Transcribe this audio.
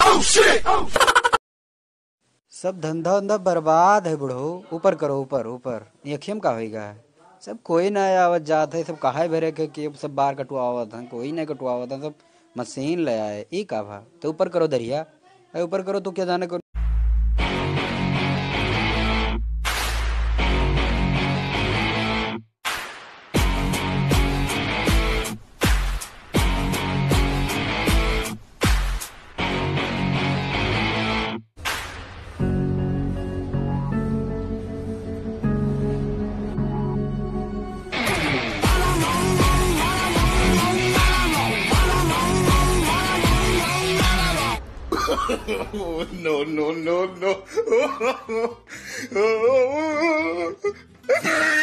oh shit! Oh, सब धंधा धंधा बर्बाद है बुढ़ो। ऊपर करो, ऊपर ऊपर। यखियम का होएगा? सब कोई ना आवत जात है, सब कहा भरे के, कि सब बार कटवावत हैं कोई नहीं कटवावत हैं सब मशीन ले आए। ई का भा तो ऊपर करो दरिया। ऊपर करो तो क्या जाने करो no, no, no, no.